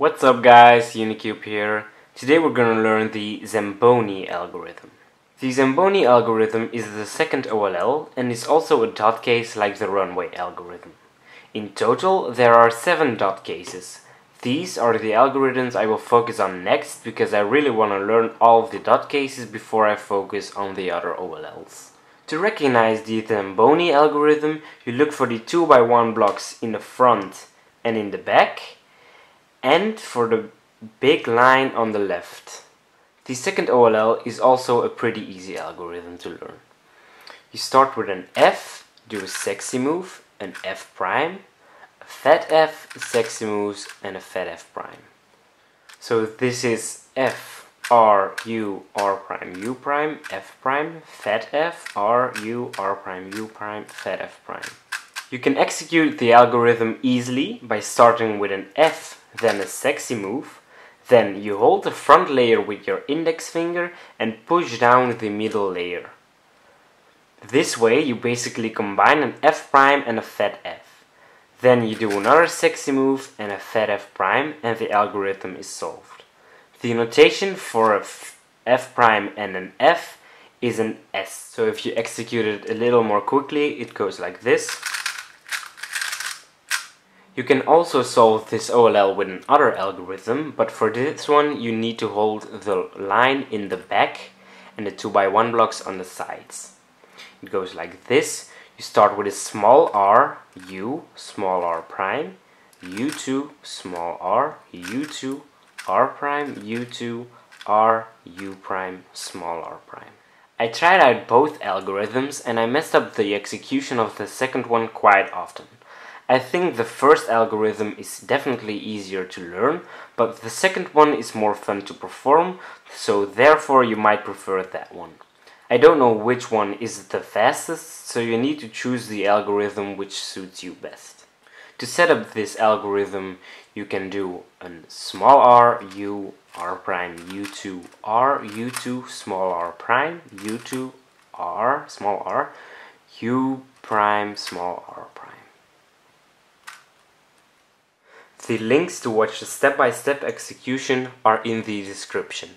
What's up guys, Unicube here. Today we're gonna learn the Zamboni algorithm. The Zamboni algorithm is the second OLL and is also a dot case like the runway algorithm. In total there are seven dot cases. These are the algorithms I will focus on next because I really want to learn all of the dot cases before I focus on the other OLLs. To recognize the Zamboni algorithm, you look for the 2 by 1 blocks in the front and in the back, and for the big line on the left. The second OLL is also a pretty easy algorithm to learn. You start with an F, do a sexy move, an F prime, a fat F, sexy moves, and a fat F prime. So this is F R U R prime U prime F prime fat F R U R prime U prime fat F prime. You can execute the algorithm easily by starting with an F then a sexy move then you hold the front layer with your index finger and push down the middle layer. This way you basically combine an F prime and a fat F. Then you do another sexy move and a fat F prime and the algorithm is solved. The notation for a f prime and an f is an s. So if you execute it a little more quickly, it goes like this. You can also solve this OLL with another algorithm, but for this one you need to hold the line in the back and the 2x1 blocks on the sides. It goes like this. You start with a small r, u, small r prime, u2, small r, u2, r prime, u2, r, u prime, small r prime. I tried out both algorithms and I messed up the execution of the second one quite often. I think the first algorithm is definitely easier to learn, but the second one is more fun to perform, so therefore you might prefer that one. I don't know which one is the fastest, so you need to choose the algorithm which suits you best. To set up this algorithm, you can do a small r, u, r prime, u2, r, u2, small r prime, u2, r, small r, u prime, small r prime. The links to watch the step-by-step -step execution are in the description.